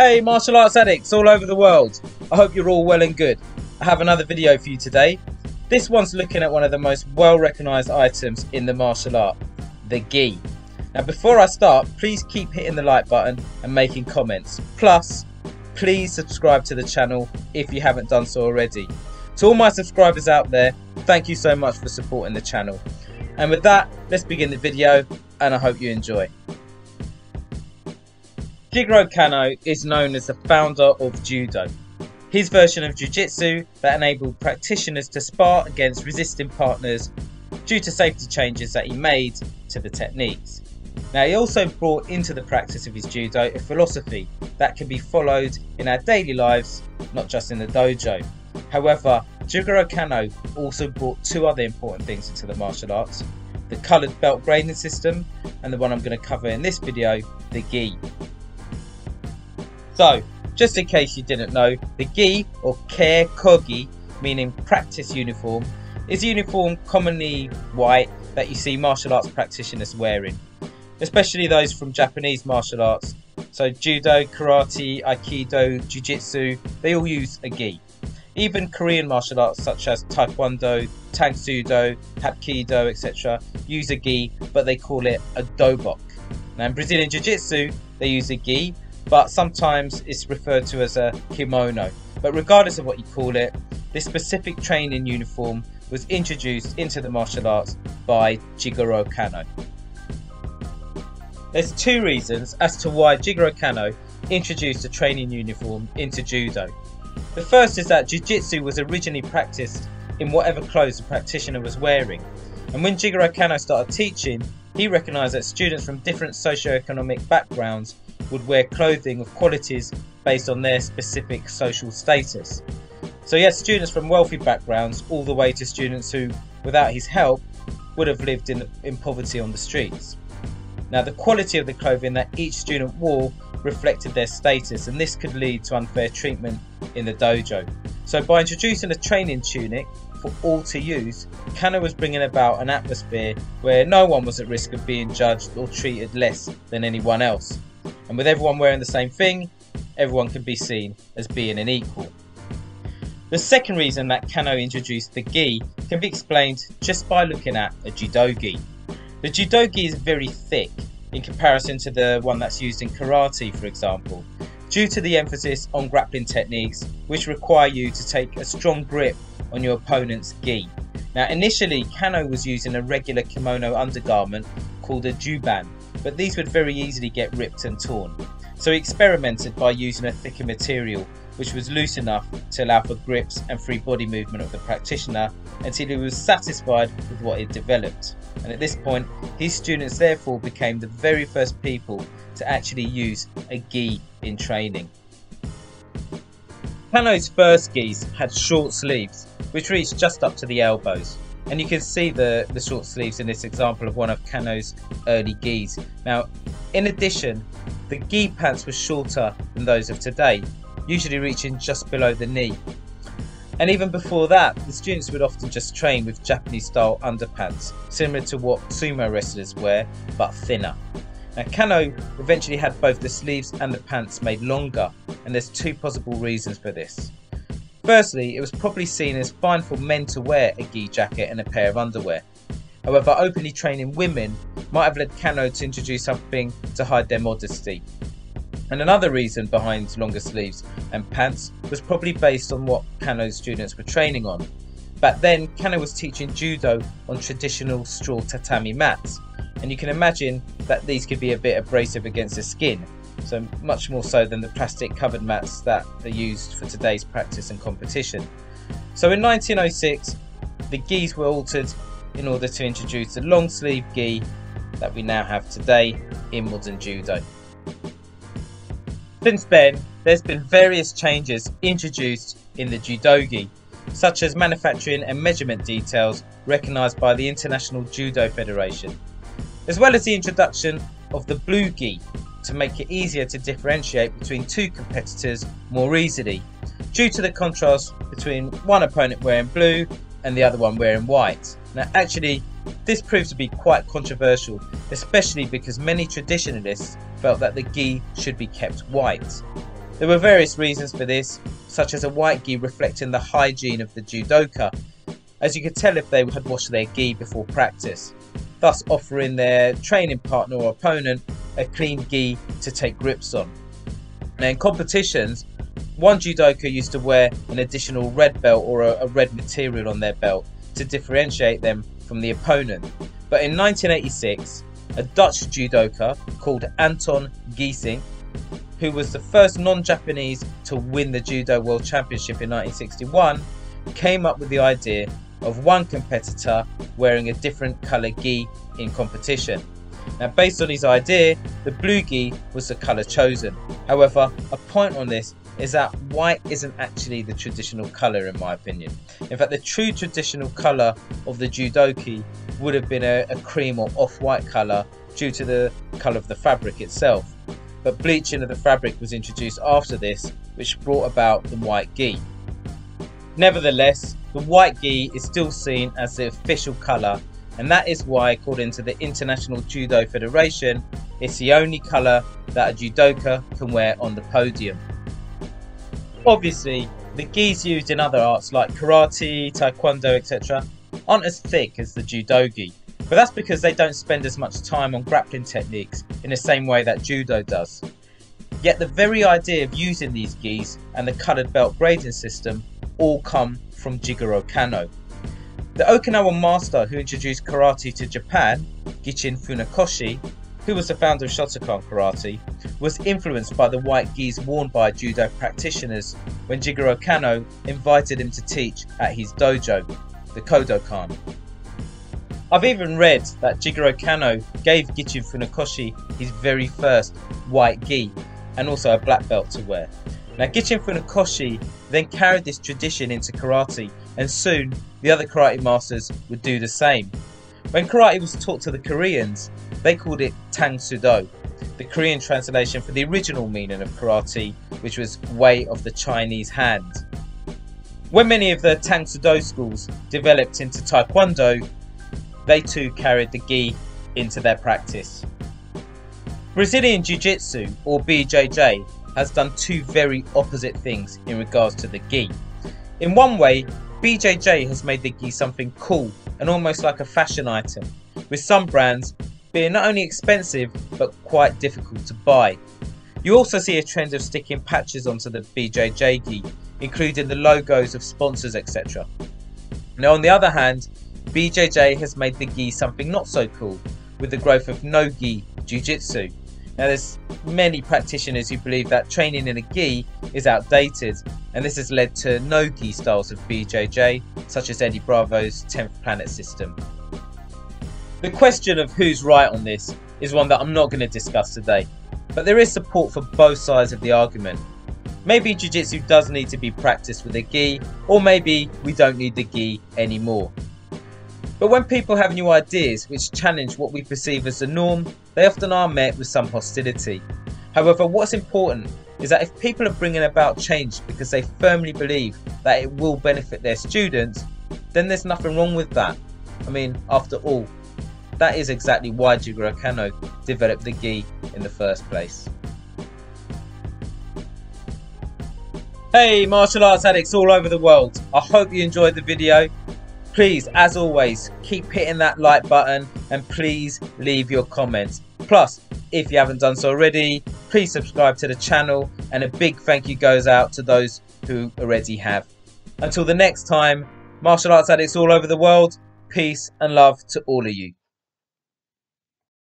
Hey martial arts addicts all over the world, I hope you're all well and good. I have another video for you today. This one's looking at one of the most well recognised items in the martial art, the gi. Now before I start, please keep hitting the like button and making comments. Plus, please subscribe to the channel if you haven't done so already. To all my subscribers out there, thank you so much for supporting the channel. And with that, let's begin the video and I hope you enjoy. Jigoro Kano is known as the founder of Judo. His version of Jiu-Jitsu that enabled practitioners to spar against resisting partners due to safety changes that he made to the techniques. Now he also brought into the practice of his Judo a philosophy that can be followed in our daily lives, not just in the dojo. However, Jigoro Kano also brought two other important things into the martial arts, the coloured belt grading system and the one I'm going to cover in this video, the gi. So, just in case you didn't know, the gi or kei kogi, meaning practice uniform, is a uniform commonly white that you see martial arts practitioners wearing, especially those from Japanese martial arts. So judo, karate, aikido, jiu-jitsu, they all use a gi. Even Korean martial arts such as taekwondo, tang soo do, hapkido, etc. use a gi, but they call it a dobok. Now in Brazilian jiu-jitsu, they use a gi, but sometimes it's referred to as a kimono. But regardless of what you call it, this specific training uniform was introduced into the martial arts by Jigoro Kano. There's two reasons as to why Jigoro Kano introduced a training uniform into judo. The first is that jiu-jitsu was originally practiced in whatever clothes the practitioner was wearing. And when Jigoro Kano started teaching, he recognised that students from different socio-economic backgrounds would wear clothing of qualities based on their specific social status. So he had students from wealthy backgrounds all the way to students who, without his help, would have lived in, in poverty on the streets. Now the quality of the clothing that each student wore reflected their status and this could lead to unfair treatment in the dojo. So by introducing a training tunic for all to use, Kano was bringing about an atmosphere where no one was at risk of being judged or treated less than anyone else. And with everyone wearing the same thing, everyone can be seen as being an equal. The second reason that Kano introduced the gi can be explained just by looking at a judogi. The judogi is very thick in comparison to the one that's used in karate for example, due to the emphasis on grappling techniques which require you to take a strong grip on your opponent's gi. Now initially Kano was using a regular kimono undergarment called a juban but these would very easily get ripped and torn. So he experimented by using a thicker material which was loose enough to allow for grips and free body movement of the practitioner until he was satisfied with what he'd developed. And at this point, his students therefore became the very first people to actually use a gi in training. Kano's first gis had short sleeves, which reached just up to the elbows. And you can see the, the short sleeves in this example of one of Kano's early gis. Now, in addition, the gi pants were shorter than those of today, usually reaching just below the knee. And even before that, the students would often just train with Japanese style underpants, similar to what sumo wrestlers wear, but thinner. Now Kano eventually had both the sleeves and the pants made longer, and there's two possible reasons for this. Firstly, it was probably seen as fine for men to wear a gi jacket and a pair of underwear. However, openly training women might have led Kano to introduce something to hide their modesty. And another reason behind longer sleeves and pants was probably based on what Kano's students were training on. Back then, Kano was teaching judo on traditional straw tatami mats, and you can imagine that these could be a bit abrasive against the skin, so much more so than the plastic covered mats that are used for today's practice and competition. So in 1906, the gis were altered in order to introduce the long sleeve gi that we now have today in modern judo. Since then, there's been various changes introduced in the judogi, such as manufacturing and measurement details recognised by the International Judo Federation, as well as the introduction of the blue gi, to make it easier to differentiate between two competitors more easily, due to the contrast between one opponent wearing blue and the other one wearing white. Now actually, this proved to be quite controversial, especially because many traditionalists felt that the gi should be kept white. There were various reasons for this, such as a white gi reflecting the hygiene of the judoka, as you could tell if they had washed their gi before practice, thus offering their training partner or opponent a clean gi to take grips on. Now in competitions, one judoka used to wear an additional red belt or a, a red material on their belt to differentiate them from the opponent. But in 1986, a Dutch judoka called Anton Geesink, who was the first non-Japanese to win the Judo World Championship in 1961, came up with the idea of one competitor wearing a different colour gi in competition. Now, based on his idea, the blue gi was the colour chosen. However, a point on this is that white isn't actually the traditional colour in my opinion. In fact, the true traditional colour of the judogi would have been a, a cream or off-white colour due to the colour of the fabric itself. But bleaching of the fabric was introduced after this, which brought about the white gi. Nevertheless, the white gi is still seen as the official colour and that is why according to the International Judo Federation it's the only colour that a judoka can wear on the podium. Obviously the gis used in other arts like karate, taekwondo etc aren't as thick as the judogi, but that's because they don't spend as much time on grappling techniques in the same way that judo does. Yet the very idea of using these gis and the coloured belt grading system all come from Jigoro Kano. The Okinawan master who introduced karate to Japan, Gichin Funakoshi, who was the founder of Shotokan karate, was influenced by the white gis worn by judo practitioners when Jigoro Kano invited him to teach at his dojo, the Kodokan. I've even read that Jigoro Kano gave Gichin Funakoshi his very first white gi and also a black belt to wear. Now Gichin Funakoshi then carried this tradition into karate and soon the other karate masters would do the same. When karate was taught to the Koreans, they called it Tang Soo Do, the Korean translation for the original meaning of karate, which was way of the Chinese hand. When many of the Tang Soo Do schools developed into Taekwondo, they too carried the gi into their practice. Brazilian Jiu Jitsu, or BJJ, has done two very opposite things in regards to the gi. In one way, BJJ has made the gi something cool and almost like a fashion item, with some brands being not only expensive but quite difficult to buy. You also see a trend of sticking patches onto the BJJ gi, including the logos of sponsors etc. Now on the other hand, BJJ has made the gi something not so cool, with the growth of no-gi jiu-jitsu, now there's many practitioners who believe that training in a gi is outdated and this has led to no gi styles of BJJ such as Eddie Bravo's 10th Planet system. The question of who's right on this is one that I'm not going to discuss today, but there is support for both sides of the argument. Maybe Jiu-Jitsu does need to be practiced with a gi, or maybe we don't need the gi anymore. But when people have new ideas which challenge what we perceive as the norm, they often are met with some hostility. However, what's important is that if people are bringing about change because they firmly believe that it will benefit their students, then there's nothing wrong with that. I mean, after all, that is exactly why Jigoro Kano developed the gi in the first place. Hey martial arts addicts all over the world, I hope you enjoyed the video. Please, as always, keep hitting that like button and please leave your comments. Plus, if you haven't done so already, please subscribe to the channel and a big thank you goes out to those who already have. Until the next time, martial arts addicts all over the world, peace and love to all of you.